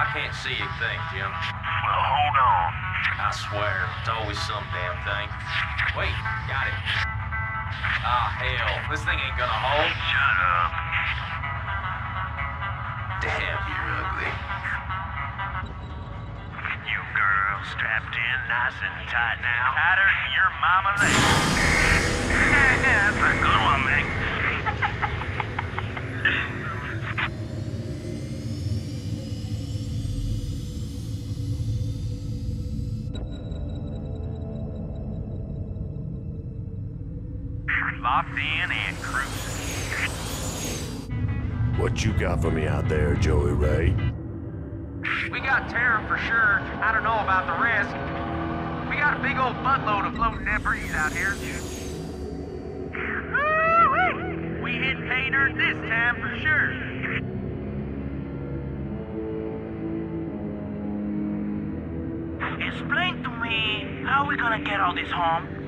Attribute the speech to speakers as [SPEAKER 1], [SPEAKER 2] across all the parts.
[SPEAKER 1] I can't see a thing, Jim.
[SPEAKER 2] Well, hold on.
[SPEAKER 1] I swear, it's always some damn thing. Wait, got it. Ah, hell, this thing ain't gonna hold.
[SPEAKER 2] Shut up.
[SPEAKER 1] Damn, you're ugly.
[SPEAKER 2] You girls strapped in nice and tight now. Tighter than your mama. That's a good one, Mick. Locked in and cruising.
[SPEAKER 3] What you got for me out there, Joey Ray?
[SPEAKER 4] We got Terra for sure. I don't know about the rest. We got a big old buttload of floating debris out here.
[SPEAKER 2] We hit pay dirt this time for sure. Explain to me how we gonna get all this home.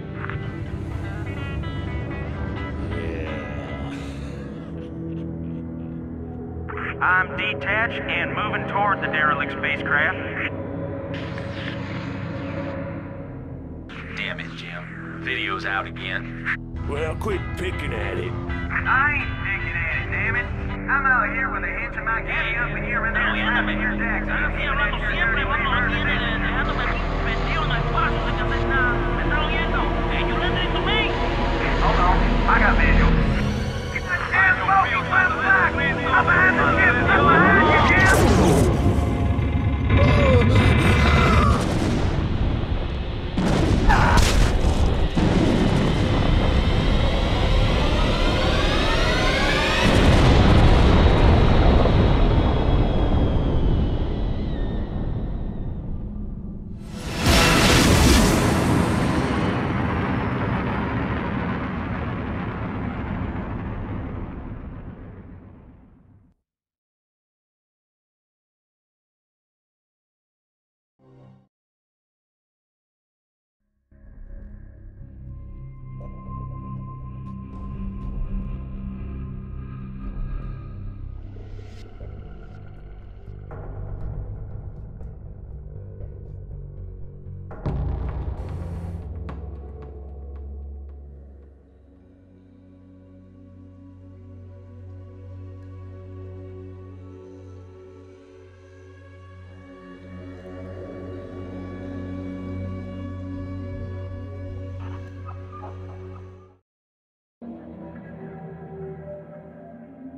[SPEAKER 2] I'm detached and moving toward the derelict spacecraft.
[SPEAKER 1] Damn it, Jim. Video's out again.
[SPEAKER 3] Well, quit picking at it.
[SPEAKER 4] I ain't picking at it, damn it. I'm out here with a hinge of my kitty up in here and there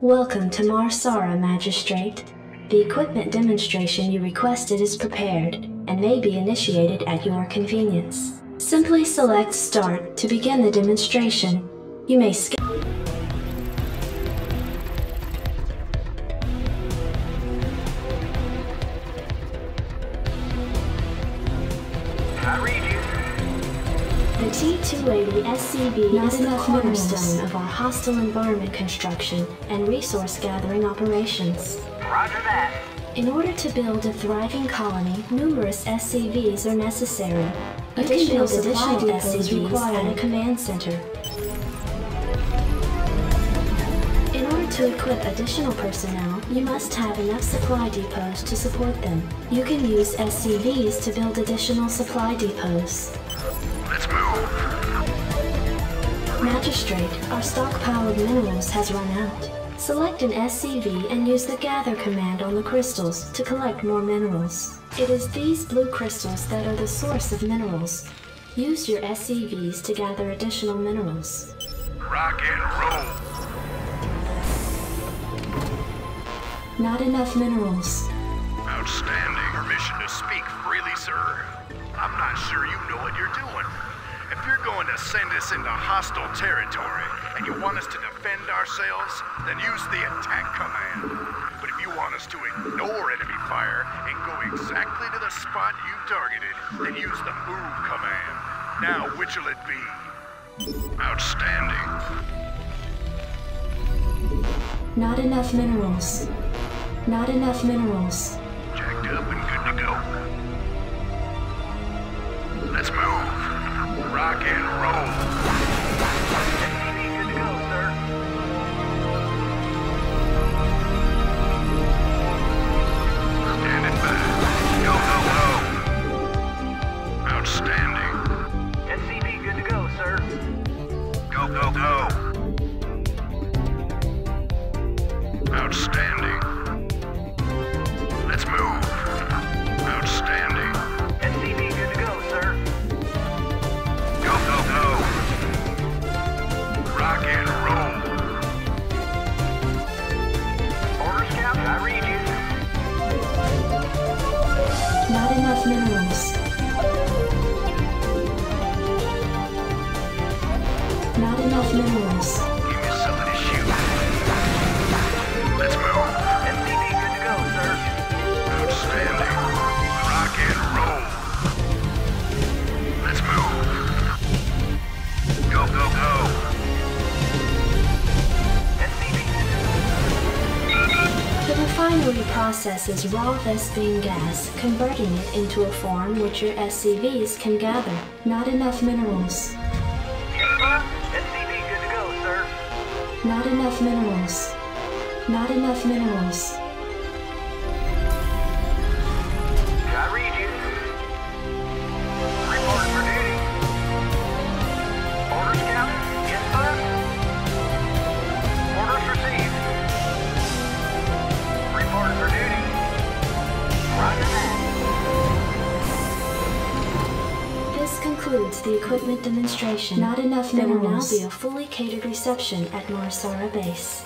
[SPEAKER 5] Welcome to Mar Sara, Magistrate. The equipment demonstration you requested is prepared and may be initiated at your convenience. Simply select Start to begin the demonstration. You may skip. T-280 SCV is the cornerstone of our hostile environment construction and resource gathering operations.
[SPEAKER 4] Roger that.
[SPEAKER 5] In order to build a thriving colony, numerous SCVs are necessary. You can build additional SCVs at a command center. In order to equip additional personnel, you must have enough supply depots to support them. You can use SCVs to build additional supply depots.
[SPEAKER 2] Let's move.
[SPEAKER 5] Magistrate, our stockpile of minerals has run out. Select an SCV and use the Gather command on the crystals to collect more minerals. It is these blue crystals that are the source of minerals. Use your SCVs to gather additional minerals.
[SPEAKER 2] Rock and roll.
[SPEAKER 5] Not enough minerals.
[SPEAKER 2] Outstanding. Permission to speak freely, sir. I'm not sure you know what you're doing. If you're going to send us into hostile territory and you want us to defend ourselves, then use the attack command. But if you want us to ignore enemy fire and go exactly to the spot you targeted, then use the move command. Now, which'll it be? Outstanding.
[SPEAKER 5] Not enough minerals. Not enough minerals.
[SPEAKER 2] Jacked up and good to go. Let's move. Rock and roll. Good to go, sir. Outstanding.
[SPEAKER 4] Good to go, sir.
[SPEAKER 2] Go, go, go.
[SPEAKER 4] Outstanding.
[SPEAKER 5] Not enough minerals.
[SPEAKER 2] Give me something to shoot. Let's move.
[SPEAKER 4] Good to go, sir.
[SPEAKER 2] Outstanding. Rock and roll. Let's move. Go, go, go.
[SPEAKER 5] The refinery processes raw Vespene gas, converting it into a form which your SCVs can gather. Not enough minerals. Not enough minerals. Not enough minerals. Concludes the equipment demonstration. Not enough minerals. There will now be a fully catered reception at Mar Sara Base.